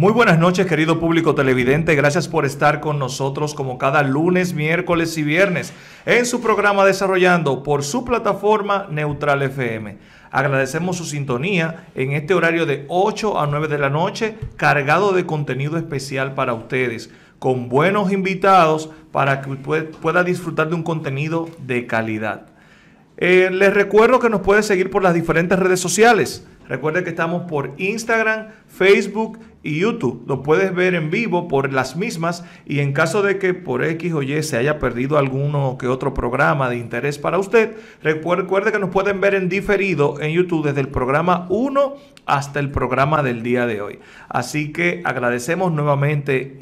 Muy buenas noches, querido público televidente. Gracias por estar con nosotros como cada lunes, miércoles y viernes en su programa Desarrollando por su plataforma Neutral FM. Agradecemos su sintonía en este horario de 8 a 9 de la noche, cargado de contenido especial para ustedes, con buenos invitados para que pueda disfrutar de un contenido de calidad. Eh, les recuerdo que nos puede seguir por las diferentes redes sociales. Recuerde que estamos por Instagram, Facebook y YouTube. Lo puedes ver en vivo por las mismas y en caso de que por X o Y se haya perdido alguno que otro programa de interés para usted, recuerde que nos pueden ver en diferido en YouTube desde el programa 1 hasta el programa del día de hoy. Así que agradecemos nuevamente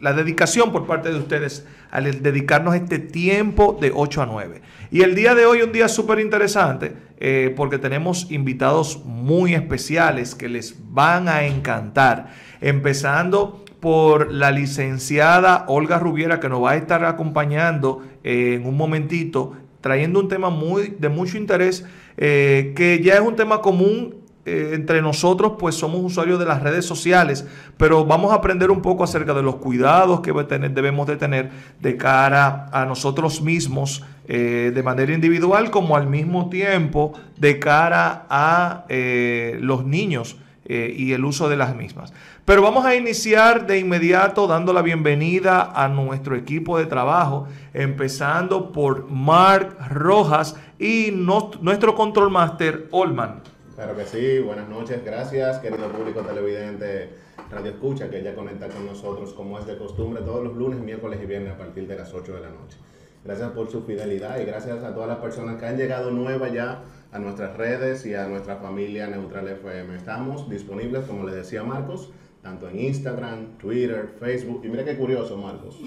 la dedicación por parte de ustedes al dedicarnos este tiempo de 8 a 9. Y el día de hoy un día súper interesante eh, porque tenemos invitados muy especiales que les van a encantar. Empezando por la licenciada Olga Rubiera que nos va a estar acompañando eh, en un momentito, trayendo un tema muy, de mucho interés, eh, que ya es un tema común entre nosotros pues somos usuarios de las redes sociales, pero vamos a aprender un poco acerca de los cuidados que debemos de tener de cara a nosotros mismos eh, de manera individual como al mismo tiempo de cara a eh, los niños y el uso de las mismas. Pero vamos a iniciar de inmediato dando la bienvenida a nuestro equipo de trabajo, empezando por Mark Rojas y nuestro control master Olman. Claro que sí, buenas noches, gracias querido público televidente Radio Escucha que ya conecta con nosotros como es de costumbre todos los lunes, miércoles y viernes a partir de las 8 de la noche. Gracias por su fidelidad y gracias a todas las personas que han llegado nuevas ya a nuestras redes y a nuestra familia Neutral FM. Estamos disponibles, como les decía Marcos, tanto en Instagram, Twitter, Facebook. Y mira qué curioso, Marcos.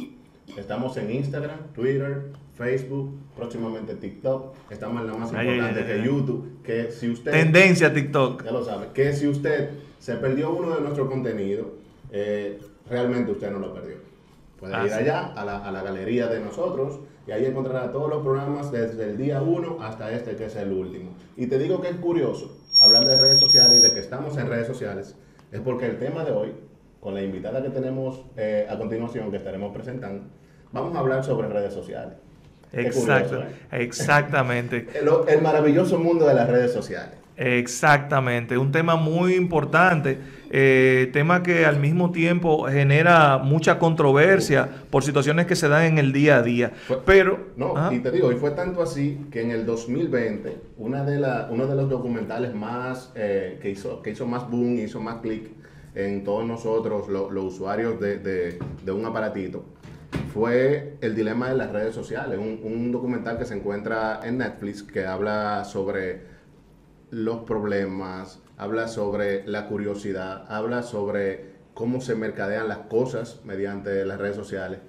Estamos en Instagram, Twitter, Facebook, próximamente TikTok. Estamos en la más importante que YouTube. Que si usted. Tendencia TikTok. Ya lo sabe. Que si usted se perdió uno de nuestros contenidos, eh, realmente usted no lo perdió. Puede ir allá a la, a la, galería de nosotros y ahí encontrará todos los programas desde el día 1 hasta este que es el último. Y te digo que es curioso hablar de redes sociales y de que estamos en redes sociales, es porque el tema de hoy, con la invitada que tenemos eh, a continuación, que estaremos presentando, vamos a hablar sobre redes sociales. Exacto, ¿eh? exactamente. El, maravilloso mundo de las redes sociales. Exactamente, un tema muy importante, eh, tema que al mismo tiempo genera mucha controversia por situaciones que se dan en el día a día. Pero no, y te digo, y fue tanto así que en el 2020 una de la, uno de los documentales más eh, que hizo que hizo más boom, hizo más clic en todos nosotros los usuarios de, de un aparatito fue El dilema de las redes sociales, un, documental que se encuentra en Netflix que habla sobre los problemas, habla sobre la curiosidad, habla sobre cómo se mercadean las cosas mediante las redes sociales,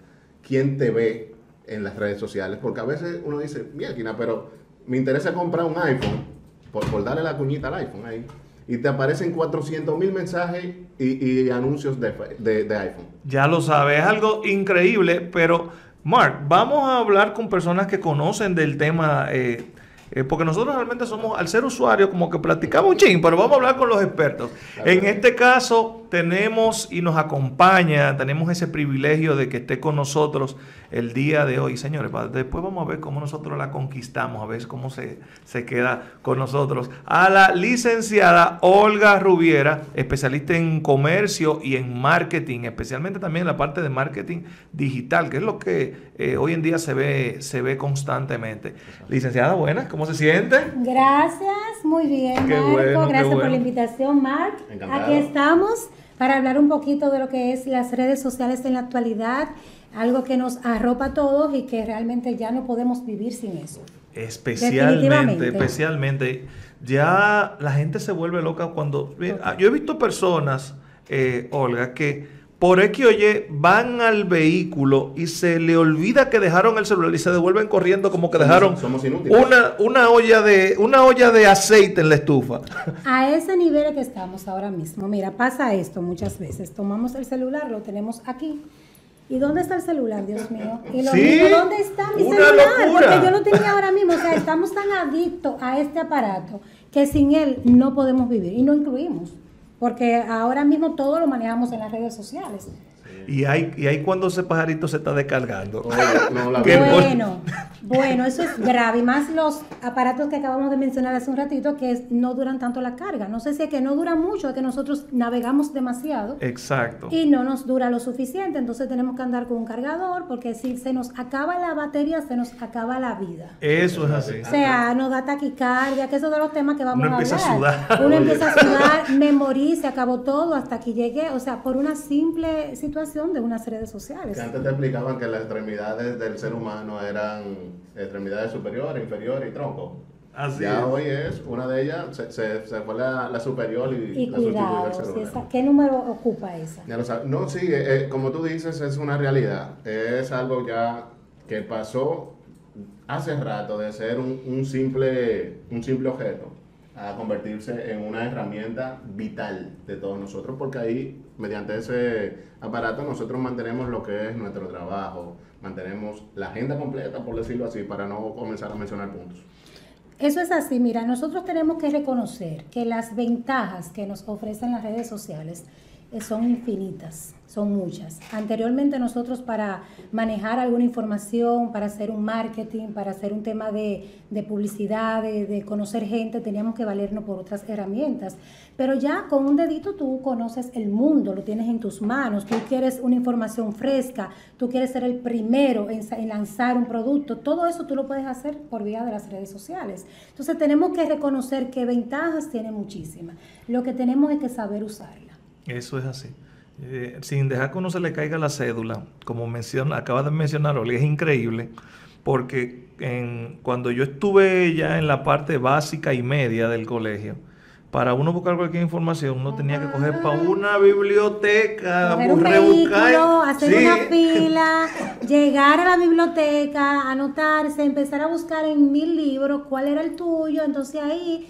quién te ve en las redes sociales, porque a veces uno dice, mira, pero me interesa comprar un iPhone, por, darle la cuñita al iPhone ahí y te aparecen 400 mil mensajes y, anuncios de, iPhone. Ya lo sabes, es algo increíble, pero Mark, vamos a hablar con personas que conocen del tema, eh, eh, porque nosotros realmente somos, al ser usuario, como que platicamos un ching, pero vamos a hablar con los expertos. En este caso, tenemos y nos acompaña, tenemos ese privilegio de que esté con nosotros el día de hoy. Señores, después vamos a ver cómo nosotros la conquistamos, a ver cómo se, se queda con nosotros. A la licenciada Olga Rubiera, especialista en comercio y en marketing, especialmente también en la parte de marketing digital, que es lo que eh, hoy en día se ve, se ve constantemente. Licenciada, buenas, ¿cómo se siente? Gracias, muy bien, Marco. Gracias por la invitación, Mark. Aquí estamos para hablar un poquito de lo que es las redes sociales en la actualidad algo que nos arropa a todos y que realmente ya no podemos vivir sin eso. Especialmente, especialmente. Ya la gente se vuelve loca cuando... Ah, yo he visto personas, eh, Olga, que por X o Y van al vehículo y se le olvida que dejaron el celular y se devuelven corriendo como que dejaron una, una, olla de, una olla de aceite en la estufa. A ese nivel que estamos ahora mismo, mira, pasa esto muchas veces. Tomamos el celular, lo tenemos aquí ¿Y dónde está el celular, Dios mío? ¿Y lo dónde está mi celular? Porque yo lo tenía ahora mismo. O sea, estamos tan adictos a este aparato que sin él no podemos vivir. Y no incluimos. Porque ahora mismo todo lo manejamos en las redes sociales. Y hay, y hay cuando ese pajarito se está descargando. bueno, bueno, eso es grave. Y más los aparatos que acabamos de mencionar hace un ratito que no duran tanto la carga. No sé si es que no dura mucho, es que nosotros navegamos demasiado. Exacto. Y no nos dura lo suficiente. Entonces tenemos que andar con un cargador porque si se nos acaba la batería, se nos acaba la vida. Eso es así. O sea, nos da taquicardia, que esos son los temas que vamos Uno a hablar. Empieza a sudar. Uno empieza a sudar, me morí, se acabó todo, hasta aquí llegué. O sea, por una simple situación de unas redes sociales. Que antes te explicaban que las extremidades del ser humano eran extremidades superiores, inferiores y tronco. Así ya hoy es, una de ellas se, se, fue la, superior y, la cuidado, ¿Qué número ocupa esa? no, sí, eh, eh, como tú dices, es una realidad. Es algo ya que pasó hace rato de ser un, un simple, un simple objeto a convertirse en una herramienta vital de todos nosotros, porque ahí, mediante ese aparato, nosotros mantenemos lo que es nuestro trabajo, mantenemos la agenda completa, por decirlo así, para no comenzar a mencionar puntos. Eso es así, mira, nosotros tenemos que reconocer que las ventajas que nos ofrecen las redes sociales son infinitas son muchas. Anteriormente nosotros para manejar alguna información, para hacer un marketing, para hacer un tema de, publicidad, de, conocer gente, teníamos que valernos por otras herramientas. Pero ya con un dedito tú conoces el mundo, lo tienes en tus manos, tú quieres una información fresca, tú quieres ser el primero en, lanzar un producto, todo eso tú lo puedes hacer por vía de las redes sociales. Entonces tenemos que reconocer que ventajas tiene muchísimas. Lo que tenemos es que saber usarla. Eso es así. Eh, sin dejar que uno se le caiga la cédula, como menciona, acaba de mencionar Oli, es increíble, porque en, cuando yo estuve ya en la parte básica y media del colegio, para uno buscar cualquier información, uno tenía que coger para una biblioteca, un vehículo, hacer una fila, llegar a la biblioteca, anotarse, empezar a buscar en mil libros cuál era el tuyo, entonces ahí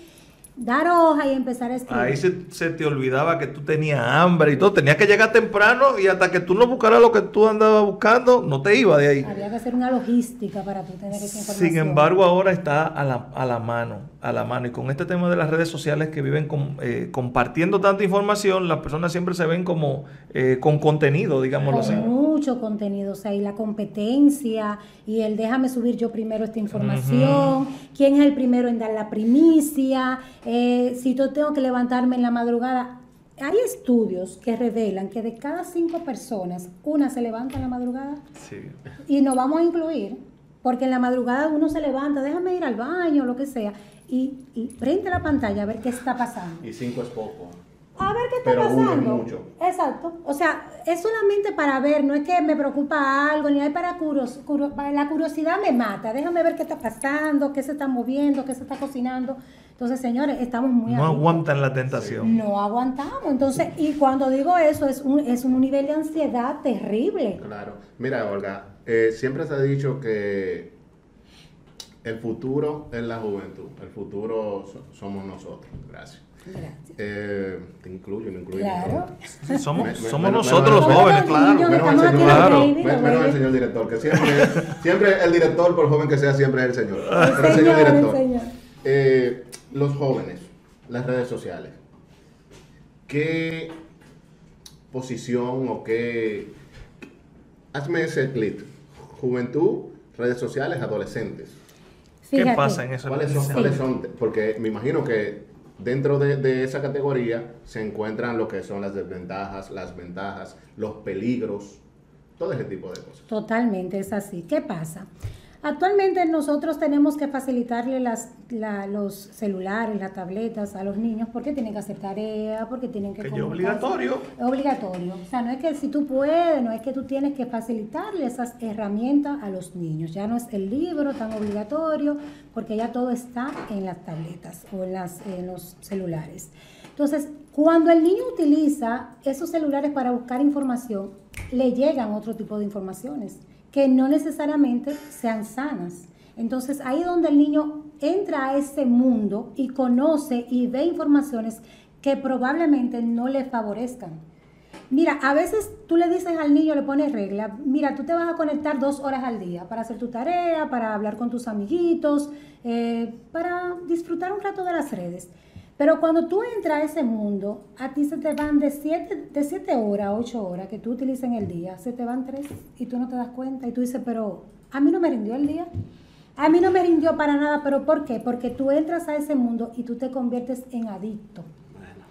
dar hoja y empezar a escribir. Ahí se, te olvidaba que tú tenías hambre y todo, tenías que llegar temprano y hasta que tú no buscaras lo que tú andabas buscando, no te iba de ahí. Había que hacer una logística para tú tener esa información. Sin embargo, ahora está a la, a la mano, a la mano. Y con este tema de las redes sociales que viven eh, compartiendo tanta información, las personas siempre se ven como eh, con contenido, digámoslo así. Mucho contenido, o sea, y la competencia, y el déjame subir yo primero esta información, quién es el primero en dar la primicia, eh, si yo tengo que levantarme en la madrugada, hay estudios que revelan que de cada cinco personas, una se levanta en la madrugada. Sí. Y nos vamos a incluir, porque en la madrugada uno se levanta, déjame ir al baño, lo que sea, y, y prende la pantalla a ver qué está pasando. Y cinco es poco. A ver qué está pasando. mucho. Exacto. O sea, es solamente para ver, no es que me preocupa algo, ni hay para curios, la curiosidad me mata. Déjame ver qué está pasando, qué se está moviendo, qué se está cocinando. Entonces, señores, estamos muy... No aguantan la tentación. No aguantamos. Entonces, y cuando digo eso, es un, es un nivel de ansiedad terrible. Claro. Mira, Olga, eh, siempre se ha dicho que el futuro es la juventud. El futuro somos nosotros. Gracias. Gracias. Eh, te incluyo, me incluyo. Claro. somos, somos nosotros los jóvenes, claro. Menos el señor director, que siempre, siempre el director, por joven que sea, siempre es el señor. El, señor, director. Eh, los jóvenes, las redes sociales. ¿Qué posición o qué... Hazme ese clip. Juventud, redes sociales, adolescentes. ¿Qué pasa en eso? ¿Cuáles son, ¿Cuáles son? Porque me imagino que Dentro de, esa categoría se encuentran lo que son las desventajas, las ventajas, los peligros, todo ese tipo de cosas. Totalmente, es así. ¿Qué pasa? Actualmente nosotros tenemos que facilitarle las, los celulares, las tabletas a los niños porque tienen que hacer tarea, porque tienen que... Que es obligatorio. Es obligatorio. O sea, no es que si tú puedes, no es que tú tienes que facilitarle esas herramientas a los niños. Ya no es el libro tan obligatorio porque ya todo está en las tabletas o en, las, en los celulares. Entonces, cuando el niño utiliza esos celulares para buscar información, le llegan otro tipo de informaciones que no necesariamente sean sanas. Entonces ahí donde el niño entra a ese mundo y conoce y ve informaciones que probablemente no le favorezcan. Mira, a veces tú le dices al niño, le pones regla, mira, tú te vas a conectar dos horas al día para hacer tu tarea, para hablar con tus amiguitos, eh, para disfrutar un rato de las redes. Pero cuando tú entras a ese mundo, a ti se te van de 7 de siete horas a 8 horas que tú utilizas en el día, se te van 3 y tú no te das cuenta y tú dices, pero a mí no me rindió el día. A mí no me rindió para nada, pero ¿por qué? Porque tú entras a ese mundo y tú te conviertes en adicto.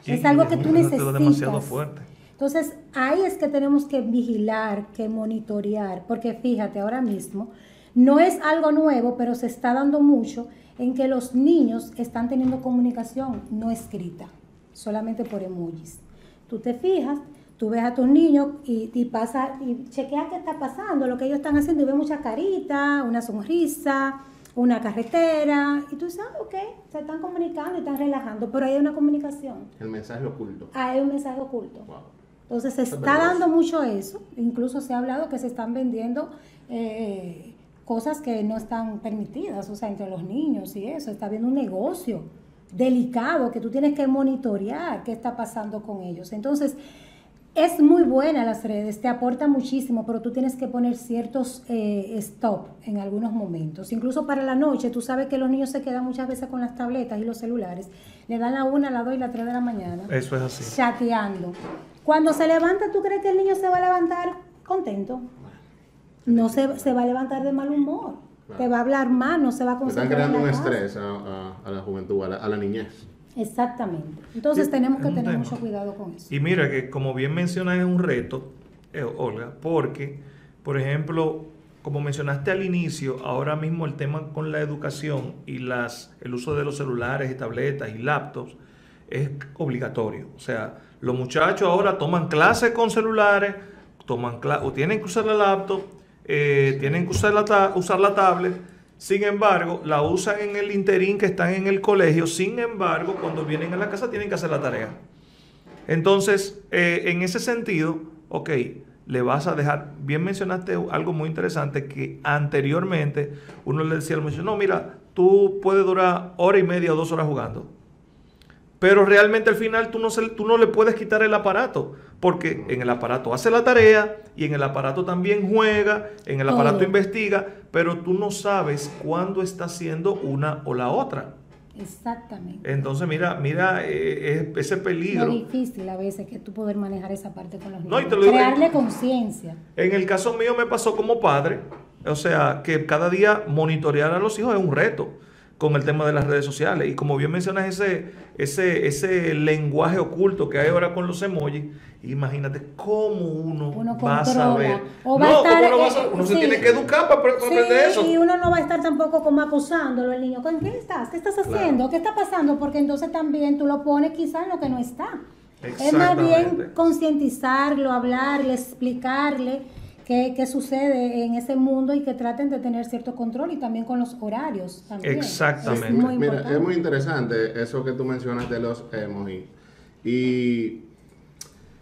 es algo que tú necesitas. Demasiado fuerte. Entonces, ahí es que tenemos que vigilar, que monitorear, porque fíjate, ahora mismo no es algo nuevo, pero se está dando mucho en que los niños están teniendo comunicación no escrita, solamente por emojis. Tú te fijas, tú ves a tus niños y, y pasa y chequea qué está pasando, lo que ellos están haciendo y ves mucha carita, una sonrisa, una carretera y tú sabes, ah, ok, se están comunicando y están relajando, pero hay una comunicación. El mensaje oculto. Hay un mensaje oculto. Entonces se está dando mucho eso, incluso se ha hablado que se están vendiendo eh, cosas que no están permitidas, o sea, entre los niños y eso, está habiendo un negocio delicado que tú tienes que monitorear qué está pasando con ellos. Entonces, es muy buena las redes, te aporta muchísimo, pero tú tienes que poner ciertos eh, stop en algunos momentos. Incluso para la noche, tú sabes que los niños se quedan muchas veces con las tabletas y los celulares. Le dan la una, la dos y la tres de la mañana. Eso es así. Chateando. Cuando se levanta, ¿tú crees que el niño se va a levantar contento? No se, se va a levantar de mal humor. Te va a hablar mal, no se va a concentrar. Están creando un estrés a, la juventud, a la niñez. Exactamente. Entonces tenemos que tener mucho cuidado con eso. Y mira que como bien mencionas es un reto, eh, Olga, porque, por ejemplo, como mencionaste al inicio, ahora mismo el tema con la educación y las, el uso de los celulares y tabletas y laptops es obligatorio. O sea, los muchachos ahora toman clases con celulares, toman o tienen que usar la laptop, eh, tienen que usar la, usar la tablet sin embargo, la usan en el interín que están en el colegio. Sin embargo, cuando vienen a la casa tienen que hacer la tarea. Entonces, eh, en ese sentido, ok, le vas a dejar, bien mencionaste algo muy interesante que anteriormente uno le decía al muchacho, no, mira, tú puedes durar hora y media o dos horas jugando. Pero realmente al final tú no, tú no le puedes quitar el aparato, porque en el aparato hace la tarea y en el aparato también juega, en el aparato investiga, pero tú no sabes cuándo está haciendo una o la otra. Exactamente. Entonces, mira, mira eh, ese peligro. Es difícil a veces que tú poder manejar esa parte con los niños. Crearle conciencia. En el caso mío me pasó como padre, o sea, que cada día monitorear a los hijos es un reto con el tema de las redes sociales. Y como bien mencionas ese, ese, ese lenguaje oculto que hay ahora con los emojis, imagínate cómo uno, va a saber. no, uno, uno se tiene que educar para, aprender eso. Y uno no va a estar tampoco como acusándolo el niño. ¿Con qué estás? ¿Qué estás haciendo? ¿Qué está pasando? Porque entonces también tú lo pones quizás en lo que no está. Es más bien concientizarlo, hablarle, explicarle qué, sucede en ese mundo y que traten de tener cierto control y también con los horarios. También. Exactamente. Es muy Mira, es muy interesante eso que tú mencionas de los emojis. Y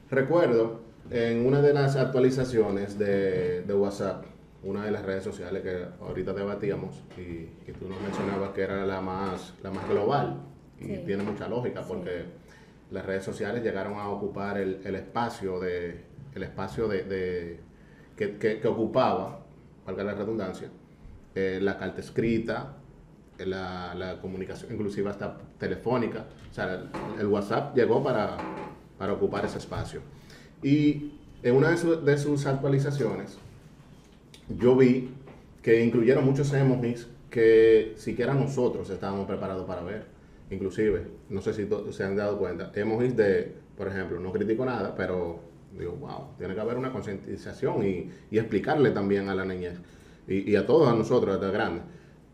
recuerdo en una de las actualizaciones de, WhatsApp, una de las redes sociales que ahorita debatíamos y, y, tú nos mencionabas que era la más, la más global y tiene mucha lógica porque las redes sociales llegaron a ocupar el, el espacio de el espacio de que, ocupaba, valga la redundancia, eh, la carta escrita, eh, la, comunicación, inclusive hasta telefónica. O sea, el, WhatsApp llegó para, ocupar ese espacio. Y en una de, sus actualizaciones, yo vi que incluyeron muchos emojis que siquiera nosotros estábamos preparados para ver. Inclusive, no sé si se han dado cuenta, emojis de, por ejemplo, no critico nada, pero digo, wow, tiene que haber una concientización y, explicarle también a la niñez y, a todos a nosotros, desde grandes.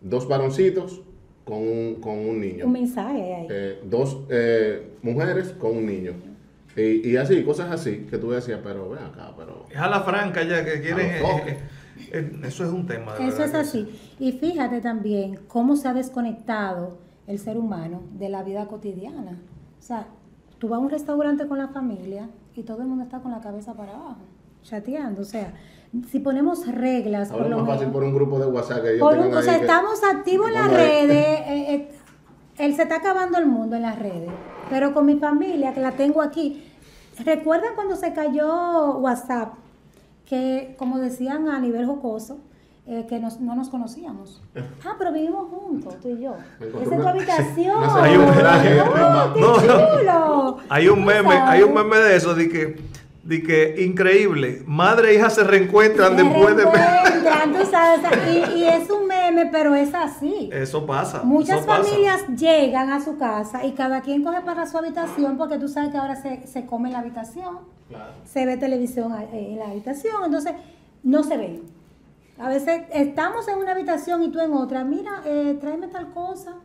Dos varoncitos con un, con un niño. Un mensaje ahí. Eh, dos eh, mujeres con un niño. Y, y, así, cosas así, que tú decías, pero ven acá, pero... Es a la franca ya que quieren... Eh, eso es un tema. eso es así. Y fíjate también cómo se ha desconectado el ser humano de la vida cotidiana. O sea, tú vas a un restaurante con la familia y todo el mundo está con la cabeza para abajo, chateando. O sea, si ponemos reglas... Ahora es más fácil por un grupo de WhatsApp que yo O sea, estamos activos en las redes. Eh, eh, él se está acabando el mundo en las redes. Pero con mi familia, que la tengo aquí... ¿Recuerdan cuando se cayó WhatsApp? Que, como decían a nivel jocoso, eh, que no nos conocíamos. Ah, pero vivimos juntos, tú y yo. Esa es tu habitación. hay un, hay un meme, hay un meme de eso, de que de que increíble, madre e hija se reencuentran después de... y, es un meme, pero es así. Eso pasa. Muchas familias llegan a su casa y cada quien coge para su habitación porque tú sabes que ahora se, se come en la habitación, se ve televisión eh, en la habitación, entonces no se ven. A veces estamos en una habitación y tú en otra, mira, eh, tráeme tal cosa,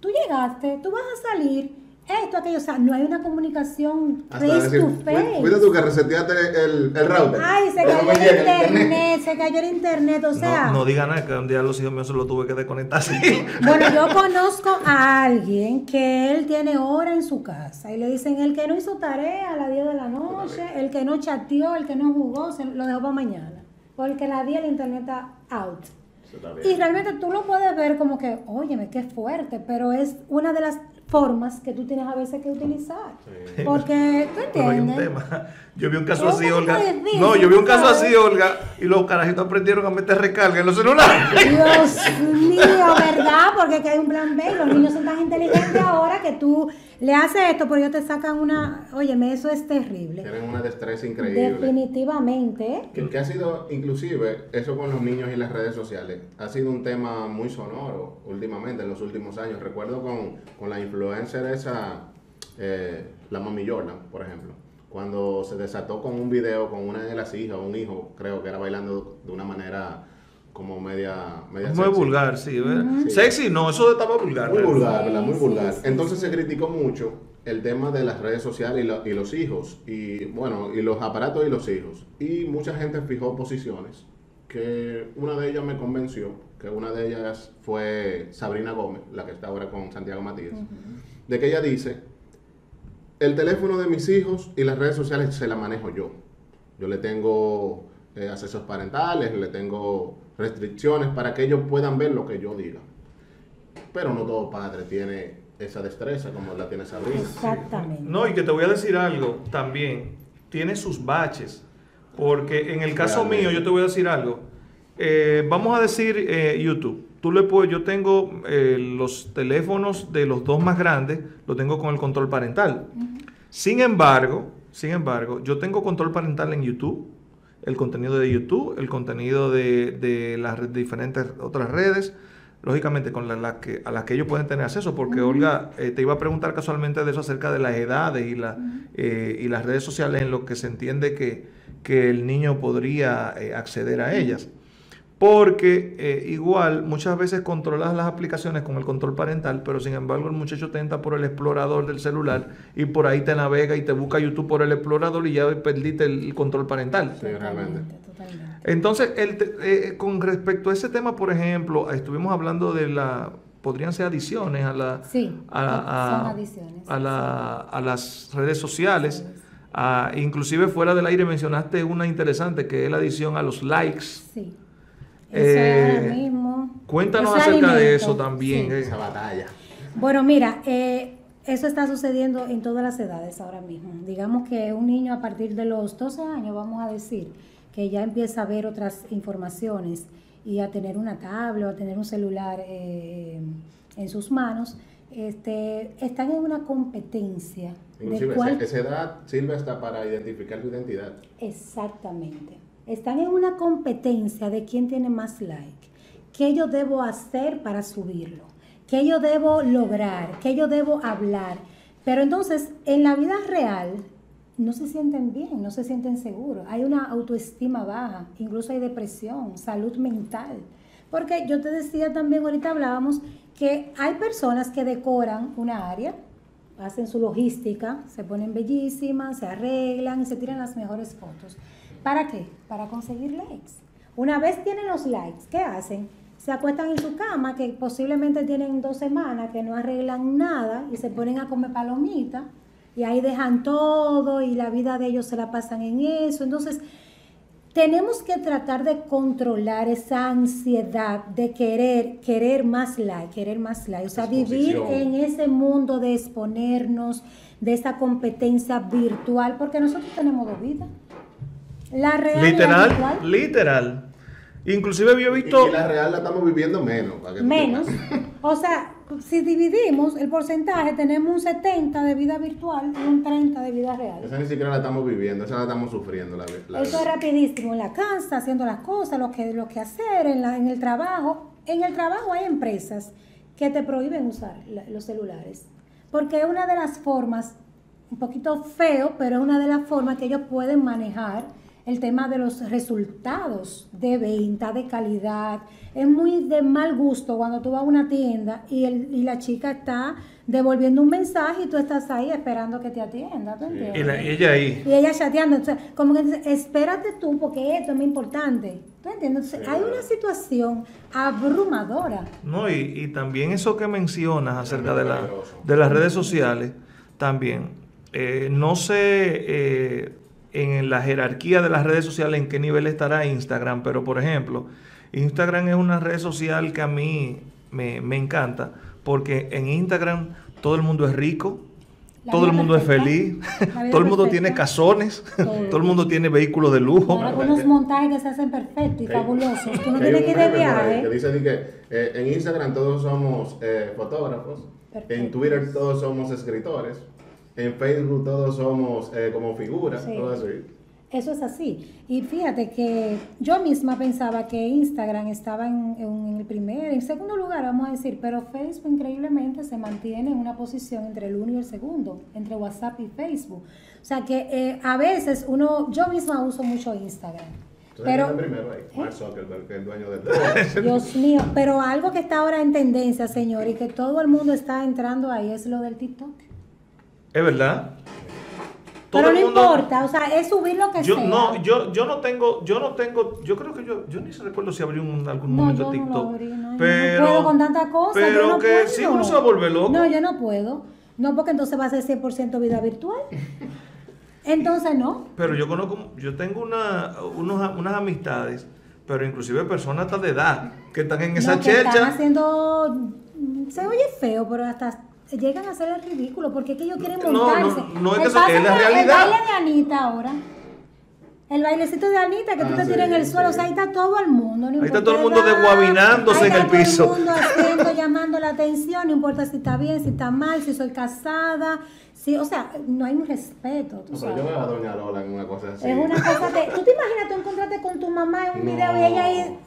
tú llegaste, tú vas a salir esto, aquello, o sea, no hay una comunicación face to face. Cuida tú que reseteaste el, el router. Ay, se cayó el internet, se cayó el internet, o sea. No, no digan nada, que un día los hijos míos se lo tuve que desconectar. Bueno, yo conozco a alguien que él tiene hora en su casa y le dicen el que no hizo tarea a las 10 de la noche, el que no chateó, el que no jugó, se lo dejó para mañana. Porque la día el internet está out. Y realmente tú lo puedes ver como que, óyeme, qué fuerte, pero es una de las formas que tú tienes a veces que utilizar. Porque, ¿tú entiendes? hay un tema. Yo vi un caso así, Olga. no, yo vi un caso así, Olga, y los carajitos aprendieron a meter recarga en los celulares. Dios mío, ¿verdad? Porque aquí hay un plan B. Los niños son tan inteligentes ahora que tú le haces esto, pero ellos te sacan una. Óyeme, eso es terrible. Tienen una destreza increíble. Definitivamente. Que, que ha sido, inclusive, eso con los niños y las redes sociales, ha sido un tema muy sonoro últimamente, en los últimos años. Recuerdo con, con la influencer esa, eh, la Mami Jordan, por ejemplo cuando se desató con un video con una de las hijas, un hijo, creo que era bailando de una manera como media, media muy vulgar, sí, Sexy, no, eso estaba vulgar. Muy vulgar, ¿verdad? Muy vulgar. Entonces se criticó mucho el tema de las redes sociales y, y, los hijos, y bueno, y los aparatos y los hijos. Y mucha gente fijó posiciones, que una de ellas me convenció, que una de ellas fue Sabrina Gómez, la que está ahora con Santiago Matías, de que ella dice el teléfono de mis hijos y las redes sociales se la manejo yo. Yo le tengo eh, accesos parentales, le tengo restricciones para que ellos puedan ver lo que yo diga. Pero no todo padre tiene esa destreza como la tiene Sabrina. Exactamente. No, y que te voy a decir algo también, tiene sus baches, porque en el caso mío, yo te voy a decir algo, eh, vamos a decir eh, YouTube. Tú le puedes, yo tengo los teléfonos de los dos más grandes, lo tengo con el control parental. Sin embargo, sin embargo, yo tengo control parental en YouTube, el contenido de YouTube, el contenido de, las diferentes otras redes, lógicamente con la, que, a las que ellos pueden tener acceso, porque Olga, eh, te iba a preguntar casualmente de eso acerca de las edades y, la, eh, y las redes sociales en lo que se entiende que, que el niño podría eh, acceder a ellas. Porque eh, igual muchas veces controlas las aplicaciones con el control parental, pero sin embargo el muchacho te entra por el explorador del celular y por ahí te navega y te busca YouTube por el explorador y ya perdiste el, control parental. Sí, realmente. Entonces, el, eh, con respecto a ese tema, por ejemplo, estuvimos hablando de la podrían ser adiciones a la sí, a, adiciones, a, la, a las redes sociales. inclusive fuera del aire mencionaste una interesante que es la adición a los likes. Sí eh, mismo. Cuéntanos acerca de eso también. Eh. Esa batalla. Bueno, mira, eh, eso está sucediendo en todas las edades ahora mismo. Digamos que un niño a partir de los 12 años, vamos a decir, que ya empieza a ver otras informaciones y a tener una tablet o a tener un celular en sus manos, este, están en una competencia. Inclusive, esa edad sirve hasta para identificar tu identidad. Exactamente están en una competencia de quién tiene más like. ¿Qué yo debo hacer para subirlo? ¿Qué yo debo lograr? ¿Qué yo debo hablar? Pero entonces, en la vida real, no se sienten bien, no se sienten seguros. Hay una autoestima baja, incluso hay depresión, salud mental. Porque yo te decía también, ahorita hablábamos, que hay personas que decoran una área, hacen su logística, se ponen bellísimas, se arreglan y se tiran las mejores fotos. ¿Para qué? Para conseguir likes. Una vez tienen los likes, ¿qué hacen? Se acuestan en su cama, que posiblemente tienen dos semanas, que no arreglan nada, y se ponen a comer palomitas, y ahí dejan todo, y la vida de ellos se la pasan en eso. Entonces, tenemos que tratar de controlar esa ansiedad de querer, querer más like, querer más like. O sea, vivir en ese mundo de exponernos, de esa competencia virtual, porque nosotros tenemos dos vidas. La literal, literal. Inclusive yo he visto... Y, la real la estamos viviendo menos. menos. o sea, si dividimos el porcentaje, tenemos un 70 de vida virtual y un 30 de vida real. Esa ni siquiera la estamos viviendo, esa la estamos sufriendo. La, Eso es rapidísimo, en la casa, haciendo las cosas, lo que, lo que hacer, en, la, en el trabajo. En el trabajo hay empresas que te prohíben usar los celulares, porque es una de las formas, un poquito feo, pero es una de las formas que ellos pueden manejar el tema de los resultados de venta, de calidad. Es muy de mal gusto cuando tú vas a una tienda y, el, y la chica está devolviendo un mensaje y tú estás ahí esperando que te atienda. Y, ella ahí. Y ella chateando. como que dice, espérate tú porque esto es muy importante. ¿Tú entiendes? hay una situación abrumadora. No, y, y, también eso que mencionas acerca de, la, de las redes sociales, también. Eh, no sé eh, en la jerarquía de las redes sociales en qué nivel estará Instagram, pero por ejemplo, Instagram es una red social que a mí me, encanta, porque en Instagram todo el mundo es rico, todo el mundo es feliz, todo el mundo tiene casones, todo. el mundo tiene vehículos de lujo. algunos montajes que se hacen perfectos y fabulosos. Tú no tienes que ir de viaje. Que dice que eh, en Instagram todos somos eh, fotógrafos, en Twitter todos somos escritores, en Facebook todos somos eh, como figuras, todo eso. Eso es así. Y fíjate que yo misma pensaba que Instagram estaba en, el primer, en segundo lugar, vamos a decir, pero Facebook increíblemente se mantiene en una posición entre el uno y el segundo, entre WhatsApp y Facebook. O sea que eh, a veces uno, yo misma uso mucho Instagram. Pero, el primero ahí? ¿Eh? el dueño del... Dios mío, pero algo que está ahora en tendencia, señor, y que todo el mundo está entrando ahí es lo del TikTok. Es verdad. Todo pero no importa, o sea, es subir lo que yo, sea. No, yo, yo no tengo, yo no tengo, yo creo que yo, yo ni se recuerdo si abrí un, algún momento TikTok. No, abrí, no, pero, no puedo con tanta cosa. Pero no que si uno se va a volver loco. No, yo no puedo. No, porque entonces va a ser 100% vida virtual. Entonces no. Pero yo conozco, yo tengo una, unos, unas amistades, pero inclusive personas hasta de edad, que están en esa no, que Están haciendo, se oye feo, pero hasta llegan a hacer el ridículo, porque es que ellos quieren montarse. No, no, no es, eso, es la realidad. El baile de Anita ahora. El bailecito de Anita, que tú ah, te tiras en el suelo, o sea, ahí está todo el mundo. ahí está todo el mundo desguabinándose en el piso. Todo el mundo haciendo, llamando la atención, no importa si está bien, si está mal, si soy casada. Sí, o sea, no hay un respeto. Tú pero yo veo a Doña Lola en una cosa así. Es una cosa de. ¿Tú te imaginas tú encontrarte con tu mamá en un video y ella ahí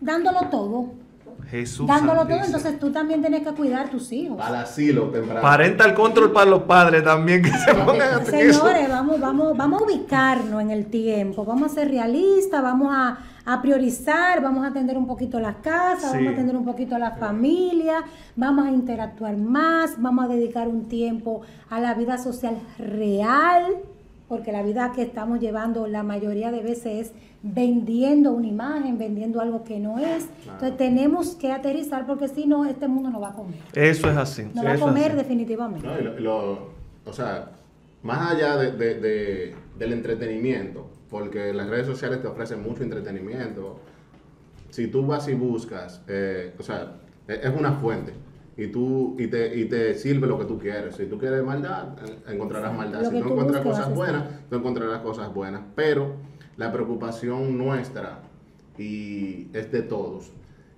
dándolo todo? Jesús dándolo todo, entonces tú también tienes que cuidar a tus hijos. Al asilo temprano. Parental control para los padres también que se pongan Señores, vamos, vamos, vamos a ubicarnos en el tiempo, vamos a ser realistas, vamos a, priorizar, vamos a atender un poquito las casas, vamos a atender un poquito a la familia, vamos a interactuar más, vamos a dedicar un tiempo a la vida social real, porque la vida que estamos llevando la mayoría de veces es vendiendo una imagen, vendiendo algo que no es. Entonces tenemos que aterrizar porque si no, este mundo no va a comer. Eso es así. No va a comer definitivamente. o sea, más allá de, del entretenimiento, porque las redes sociales te ofrecen mucho entretenimiento. Si tú vas y buscas, eh, o sea, e, es una fuente y tú y te, y te sirve lo que tú quieres. Si tú quieres maldad, encontrarás maldad. Si tú encuentras cosas buenas, tú encontrarás cosas buenas. Pero la preocupación nuestra y es de todos,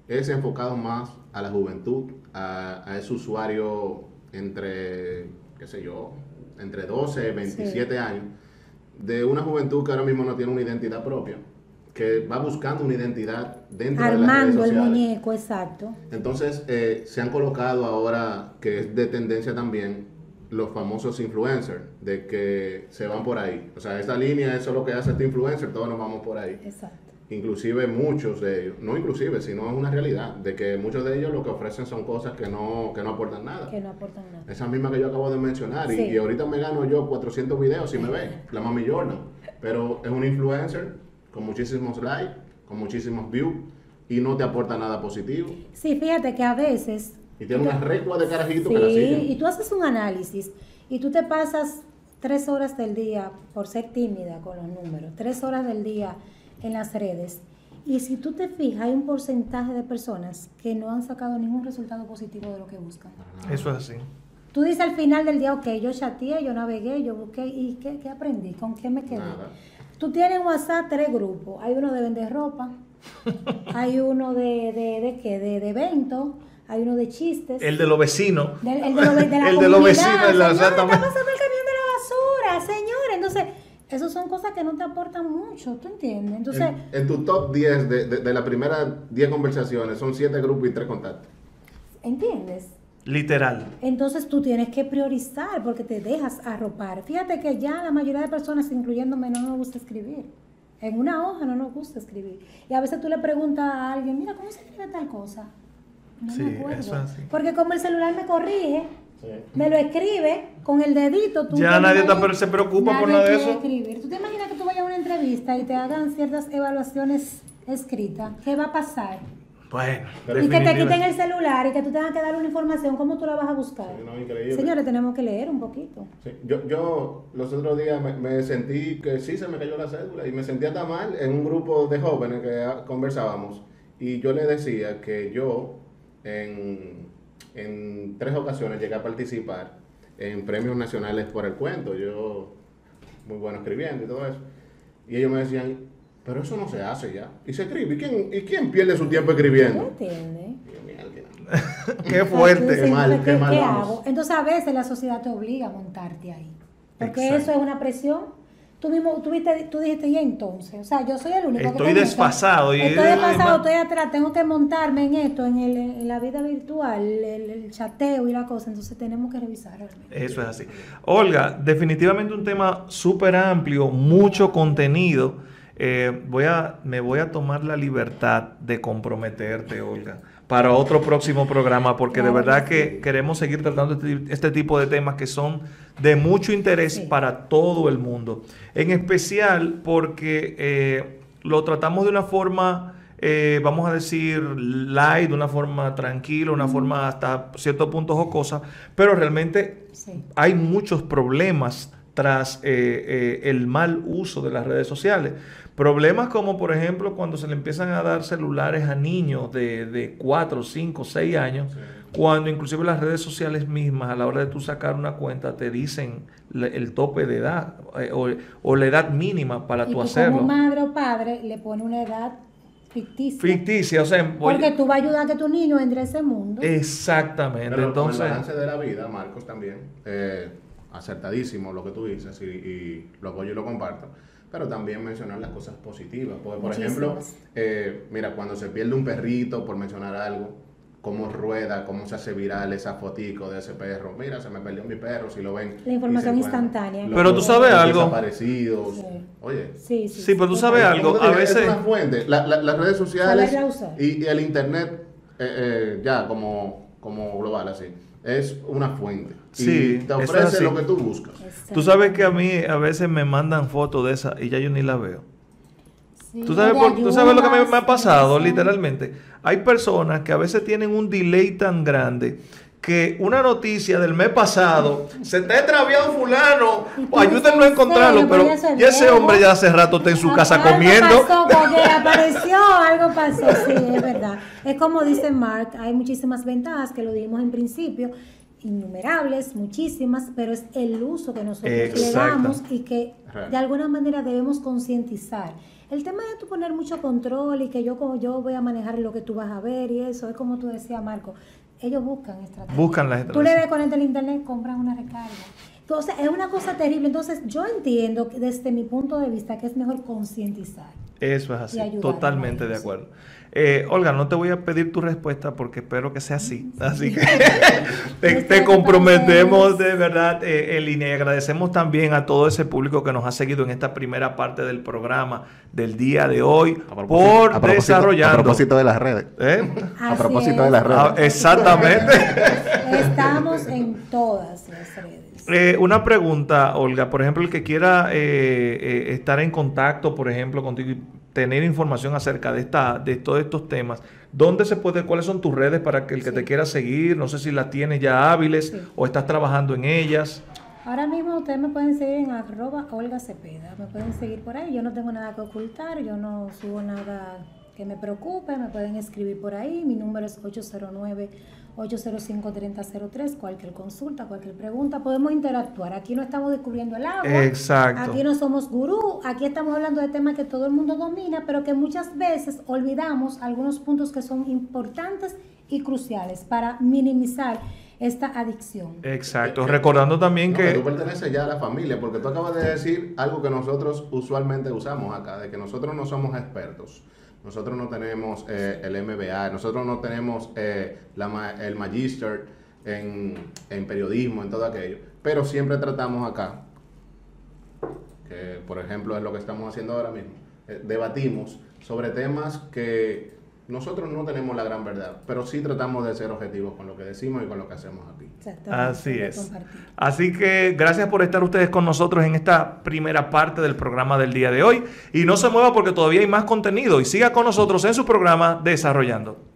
es enfocado más a la juventud, a, ese usuario entre, qué sé yo, entre 12 y 27 años, de una juventud que ahora mismo no tiene una identidad propia, que va buscando una identidad dentro de las redes sociales. el muñeco, exacto. Entonces, eh, se han colocado ahora, que es de tendencia también, los famosos influencers, de que se van por ahí. O sea, esta línea, eso es lo que hace este influencer, todos nos vamos por ahí. Exacto. Inclusive muchos de ellos, no inclusive, sino es una realidad, de que muchos de ellos lo que ofrecen son cosas que no, que no aportan nada. Que no aportan nada. Esa misma que yo acabo de mencionar. Y, ahorita me gano yo 400 videos si me ve, la mami Jordan. Pero es un influencer con muchísimos likes, con muchísimos views y no te aporta nada positivo. Sí, fíjate que a veces y tiene una recua de carajito sí, que la y tú haces un análisis y tú te pasas tres horas del día por ser tímida con los números, tres horas del día en las redes. Y si tú te fijas, hay un porcentaje de personas que no han sacado ningún resultado positivo de lo que buscan. Eso es así. Tú dices al final del día, ok, yo chateé, yo navegué, yo busqué, ¿y qué, aprendí? ¿Con qué me quedé? Tú tienes en WhatsApp tres grupos. Hay uno de vender ropa, hay uno de, de, de qué, de, de evento, hay uno de chistes. El de los vecinos. el de, lo, de la el de los vecinos, exactamente. Está pasando el camión de la basura, señores. Entonces, esas son cosas que no te aportan mucho, ¿tú entiendes? Entonces, en, tu top 10 de, de, de la primera 10 conversaciones son 7 grupos y 3 contactos. ¿Entiendes? Literal. Entonces tú tienes que priorizar porque te dejas arropar. Fíjate que ya la mayoría de personas, incluyéndome, no nos gusta escribir. En una hoja no nos gusta escribir. Y a veces tú le preguntas a alguien, mira, ¿cómo se escribe tal cosa? No sí, me acuerdo. Eso así. Porque como el celular me corrige, me lo escribe con el dedito. Tú ya nadie se preocupa por nada de eso. Escribir. ¿Tú te imaginas que tú vayas a una entrevista y te hagan ciertas evaluaciones escritas? ¿Qué va a pasar? Bueno, y que te quiten el celular y que tú tengas que dar una información, ¿cómo tú la vas a buscar? Señores, tenemos que leer un poquito. Yo, yo los otros días me, sentí que sí se me cayó la cédula y me sentía tan mal en un grupo de jóvenes que conversábamos y yo le decía que yo en, en tres ocasiones llegué a participar en premios nacionales por el cuento. Yo, muy bueno escribiendo y todo eso. Y ellos me decían, pero eso no se hace ya. Y se escribe. ¿Y quién, y quién pierde su tiempo escribiendo? No entiende. qué fuerte. Qué mal, qué, mal hago? Entonces a veces la sociedad te obliga a montarte ahí. Porque eso es una presión. Tú mismo, tú, tú dijiste, y entonces, o sea, yo soy el único estoy desfasado. Y estoy desfasado, estoy atrás, tengo que montarme en esto, en, el, en la vida virtual, el, chateo y la cosa, entonces tenemos que revisar. Eso es así. Olga, definitivamente un tema súper amplio, mucho contenido eh, voy a, me voy a tomar la libertad de comprometerte, Olga, para otro próximo programa, porque de verdad que queremos seguir tratando este, este, tipo de temas que son de mucho interés para todo el mundo. En especial porque eh, lo tratamos de una forma... Eh, vamos a decir, light, de una forma tranquila, una forma hasta cierto punto jocosa, pero realmente hay muchos problemas tras el mal uso de las redes sociales. Problemas como, por ejemplo, cuando se le empiezan a dar celulares a niños de, de 4, 5, 6 años, cuando inclusive las redes sociales mismas, a la hora de tú sacar una cuenta, te dicen el tope de edad eh, o, la edad mínima para tú, hacerlo. Como madre o padre le pone una edad ficticia. Ficticia, o sea, porque tú vas a ayudar a que tu niño entre a ese mundo. Exactamente. Entonces, el balance de la vida, Marcos también, eh, acertadísimo lo que tú dices y, y lo apoyo y lo comparto pero también mencionar las cosas positivas. Porque, por ejemplo, eh, mira, cuando se pierde un perrito, por mencionar algo, cómo rueda, cómo se hace viral esa fotico de ese perro. Mira, se me perdió mi perro, si lo ven. La información instantánea. Pero tú sabes algo. Desaparecidos. Oye. Sí, sí, sí, pero tú sabes algo. A veces. Es una fuente. las redes sociales y, el internet, eh, eh, ya como, como global, así, es una fuente. Sí, y te ofrece lo que tú buscas. Tú sabes que a mí a veces me mandan fotos de esa y ya yo ni la veo. ¿Tú, sabes ¿Tú sabes lo que me, ha pasado, literalmente? Hay personas que a veces tienen un delay tan grande que una noticia del mes pasado se está extraviado fulano, ayúdenlo a encontrarlo, pero y ese hombre ya hace rato está en su casa comiendo. Pasó, apareció, algo pasó, sí, es verdad. Es como dice Mark, hay muchísimas ventajas que lo dijimos en principio, innumerables, muchísimas, pero es el uso que nosotros le damos y que de alguna manera debemos concientizar. El tema de tu poner mucho control y que yo como yo voy a manejar lo que tú vas a ver y eso, es como tú decías, Marco, ellos buscan estrategias. Buscan las estrategias. Tú le ves con el internet, compras una recarga. Entonces, es una cosa terrible. Entonces, yo entiendo desde mi punto de vista que es mejor concientizar. Eso es así, totalmente de acuerdo. Eh, Olga, no te voy a pedir tu respuesta porque espero que sea así. Así que te, comprometemos de verdad eh, en línea y agradecemos también a todo ese público que nos ha seguido en esta primera parte del programa del día de hoy por desarrollar. A propósito de las redes. ¿Eh? A propósito de las redes. Ah, exactamente. Estamos en todas las redes. Una pregunta, Olga. Por ejemplo, el que quiera estar en contacto, por ejemplo, contigo tener información acerca de, esta, de todos estos temas, ¿dónde se puede, cuáles son tus redes para que el que te quiera seguir, no sé si las tienes ya hábiles o estás trabajando en ellas? Ahora mismo ustedes me pueden seguir en arroba Olga Cepeda, me pueden seguir por ahí, yo no tengo nada que ocultar, yo no subo nada que me preocupe, me pueden escribir por ahí, mi número es 809 805-3003, cualquier consulta, cualquier pregunta, podemos interactuar. Aquí no estamos descubriendo el agua. Exacto. Aquí no somos gurú, aquí estamos hablando de temas que todo el mundo domina, pero que muchas veces olvidamos algunos puntos que son importantes y cruciales para minimizar esta adicción. Exacto, recordando también que... Tú perteneces ya a la familia, porque tú acabas de decir algo que nosotros usualmente usamos acá, de que nosotros no somos expertos. Nosotros no tenemos eh, el MBA, nosotros no tenemos eh, el Magister en, en, periodismo, en todo aquello. Pero siempre tratamos acá, que por ejemplo es lo que estamos haciendo ahora mismo, eh, debatimos sobre temas que nosotros no tenemos la gran verdad, pero sí tratamos de ser objetivos con lo que decimos y con lo que hacemos aquí. Así es. Así que gracias por estar ustedes con nosotros en esta primera parte del programa del día de hoy. Y no se mueva porque todavía hay más contenido y siga con nosotros en su programa Desarrollando.